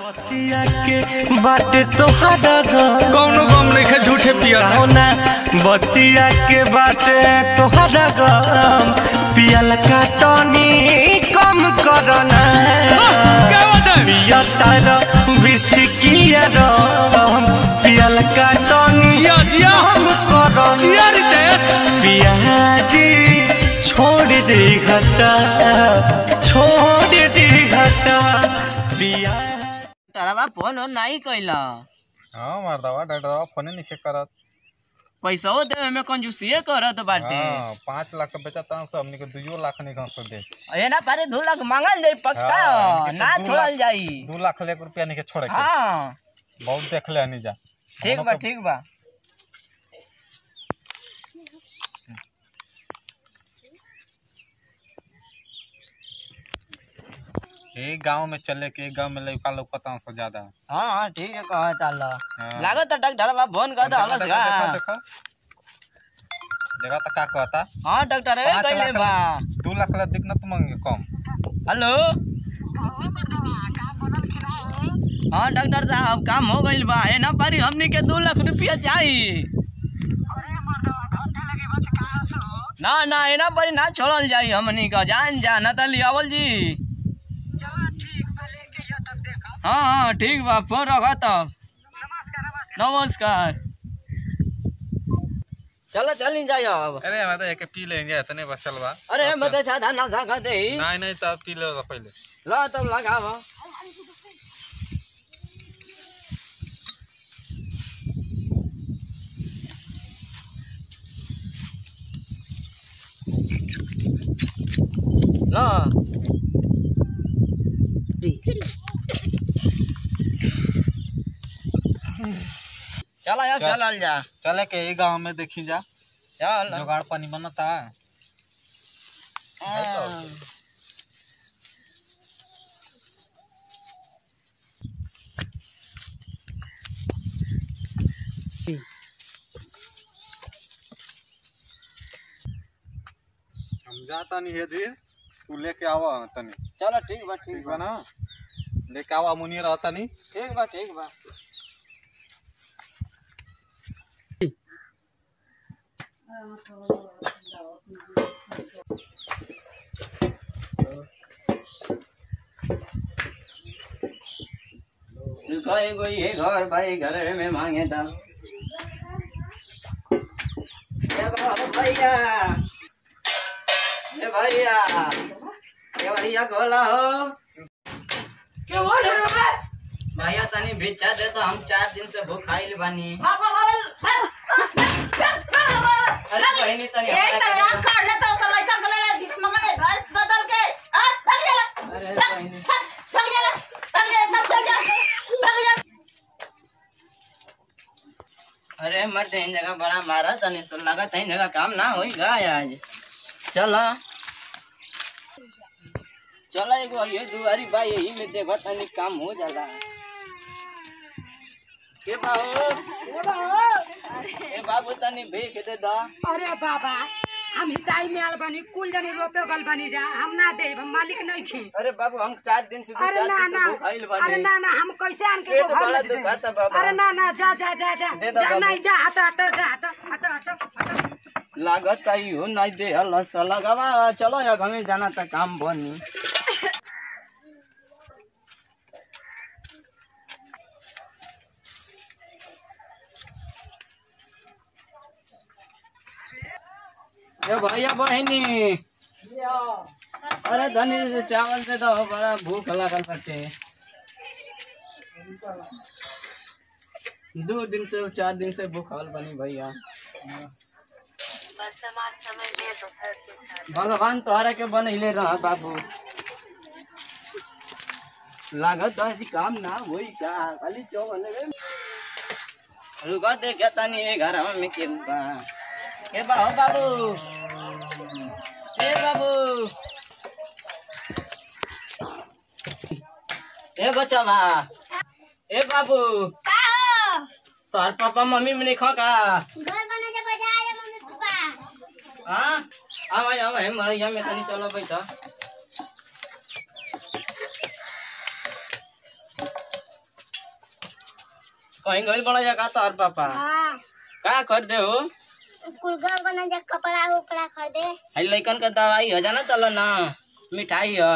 बतिया के बाटे तोहरा कौनो गम नहीं झूठे पिया कौना बतिया के बाटे तोहरा गम पियल का तनी कम करना? पिया तार विस्किया रम पियल का जिया कम करना रितेश पियाजी छोड़ दे घटा तारा फ़ोन हो नाही कइला हाँ मर्दवा डरवा फ़ोन नहीं चेक करत पैसा देवे में कंजूसिए करत बाटे हाँ पाँच लाख का ता से हमने के 2 लाख नहीं घंस दे ये ना पारे दो लाख मांगल जाई पक्का ना छोड़ल जाई 2 लाख ले रुपया नहीं के छोड़ के हाँ बहुत देख ले नहीं जा ठीक बा ठीक बा एक गाँव में चले के एक गाँव में लड़का लौकता से ज़्यादा। हाँ हाँ ठीक है कहा ताला। हाँ। लागत डॉक्टर बा फ़ोन कर दो हलस का देखा, देखा। देखा। तो का कहता? हाँ डॉक्टर ए कैले बा। दू लाख ला दिख न तुम मांगे कम। हेलो? हाँ डॉक्टर साहब काम हो गइल बा ए ना पारी? हमनी के दो लाख रुपया चाहिए ना ना ए ना पारी? ना छोड़ल जाई हमनी का जान जा ना तली आवल जी। हाँ हाँ ठीक बा फ़ोन रखा तब। नमस्कार चलो चली जाइए अब। अरे मैं तो एक पी लेंगे इतने बस चलवा अरे मैं तो साधा ना कहते ही नहीं नहीं तब पी ले पहले। लो तब लगाव लो। चलो यार चल। चल जा। चले के गाँव में देखी जा। चल। जुगाड़ पानी बनता हाँ। हम जाता नहीं है धीर। तू लेके आवा तनी। चलो ठीक बा ठीक बा ना? लेके आवा मुनी रहता नहीं। ठीक बा ठीक बा। ये घर भाई घर में मांगे था भैया ए भैया भैया हो क्या बोल रहे दे तो हम चार दिन से भूखाइल बानी। तनी हमरा के- अरे मर्द इन जगह बड़ा मारा तनी सुन लगा तनी जगह काम ना होई गा आज। चलो। चलो एगो ये दुआरी बा यही में देखो तनी काम हो जाला के बाबू। ए बाबू। तनी भेज दे दा। अरे बाबा हम हिताई में आल बानी कुल जनी रोपे गल बानी जा हम ना दे हम मालिक नहीं खी अरे बाबू हम चार दिन से अरे ना ना अरे ना ना हम कैसे आन के घर में दे अरे ना ना जा जा जा जा जा नहीं जा हट हट जा हट हट हट लागत आई हो नहीं दे हल्ला सा लगावा चलो या हमें जाना था काम बनी। ए भैया बहनी अरे धनी से चावल दे दो बड़ा भूख लागल बाटे दो दिन से चार दिन से भूखल बनी भैया भगवान तोहरा के बनैले रह बाबू लागत है काम ना होई का खाली चौवन रुका दे क्या तनी घर में के बाबू बाबू ए बाबू तोहर पापा मम्मी में नहीं खा का हाँ आवा आवा है में तनी चलो कहीं गइल बड़ा जा का तोहर पापा हाँ का कर दे हो कपड़ा उपड़ा खरीदे हई के दवाई हो जाना तल ना मिठाई ह।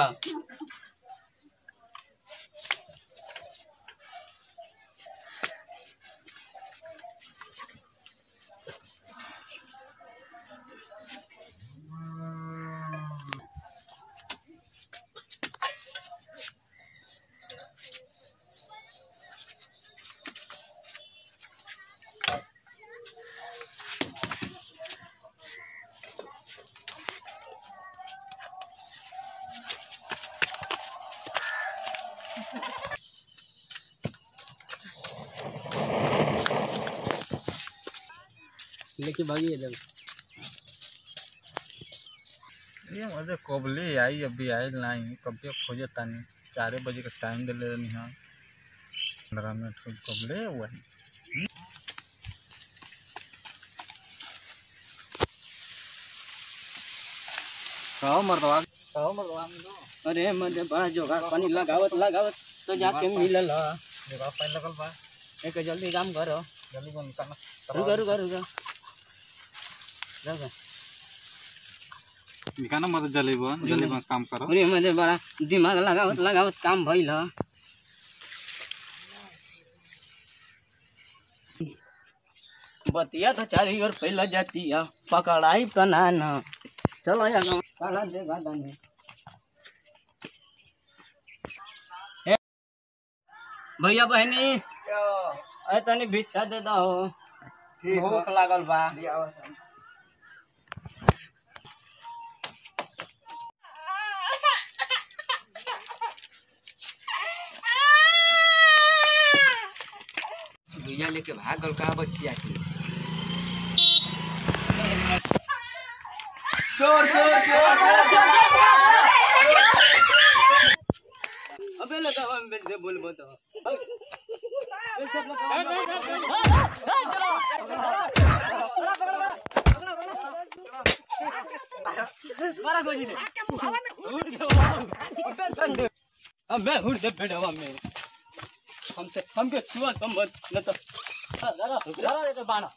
लेके भागी एकदम ये मुझे कबले आई अभी आई नहीं कभी खोजे तानी चार बजे का टाइम दिले रहनी हाँ पंद्रह मिनट कबले हुआ। कहो मर्दवा अरे मज़े बड़ा जोगाड़ पानी लगावत लगावत तो जाके मिलल जगह पानी लगल बा एक जल्दी काम करो जल्दी बन करना रुका रुका रुका रुका निकाना मत जल्दी बन जल्दी बन काम करो। अरे मज़े बड़ा दिमाग लगावत लगावत काम भइल। बतिया तो चारी ओर फैल जाती है पकड़ाई कनान चलो यार काला भैया बहनी अरे तनी भिक्षा दे दो। भूख लागल बा। भैया लेके भागल का बचिया के चोर चोर चोर अबे लगा हम से बोल बता अबे हुड़ दे बेडवा में। हम से हमके छुआ संबंध, न तो जरा जरा तो बाणा